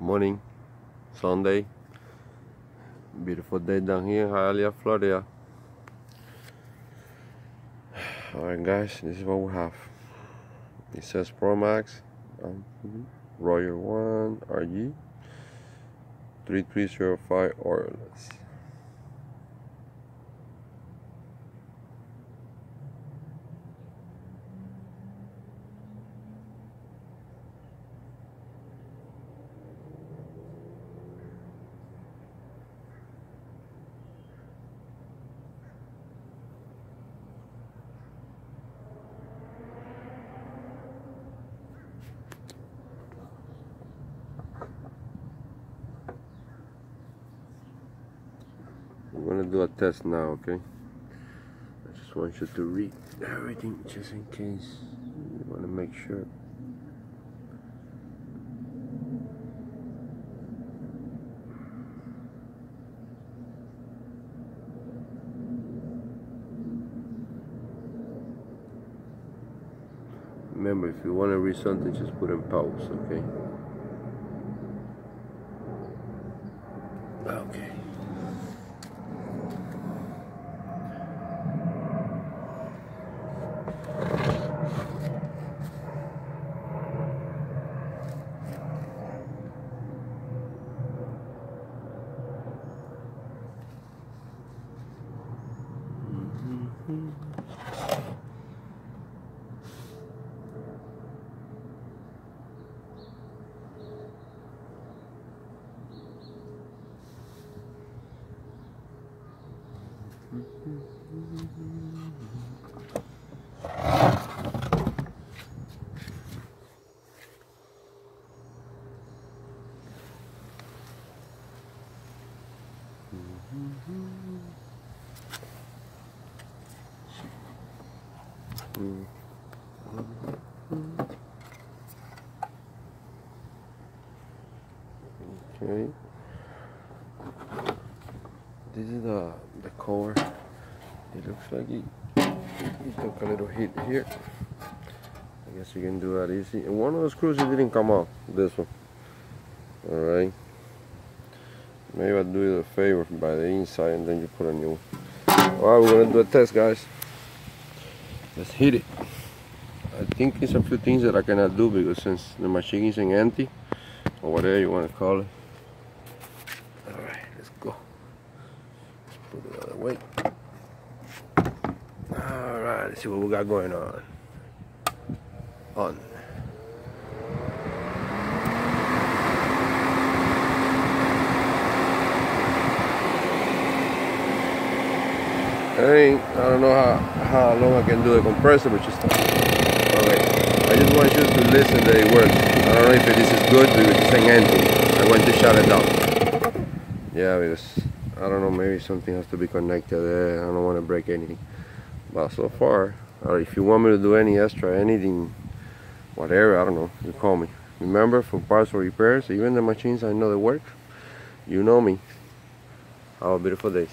morning. Sunday. Beautiful day down here. Hialeah Florida alright guys this is what we have. It says Pro Max um, Royal 1 RG 3305 oilless We're gonna do a test now, okay? I just want you to read everything just in case you wanna make sure. Remember, if you want to read something, just put in pause, okay? Okay. Okay. This is the the core. It looks like it, it took a little hit here. I guess you can do that easy. And one of the screws it didn't come off. This one. Alright. Maybe I'll do you a favor by the inside and then you put a new one. Alright, we're gonna do a test guys. Let's hit it. I think it's a few things that I cannot do because since the machine isn't empty or whatever you want to call it. Alright, let's go. Let's put it the way. Alright, let's see what we got going on. On. I I don't know how, how long I can do the compressor, but just okay. I just want you to listen that it works. I don't know if this is good because it's an empty. I want to shut it down. Yeah, because I don't know, maybe something has to be connected there. I don't want to break anything. But so far, uh, if you want me to do any extra, anything, whatever, I don't know, you call me. Remember, for parts or repairs, even the machines I know that work, you know me. Have a beautiful day.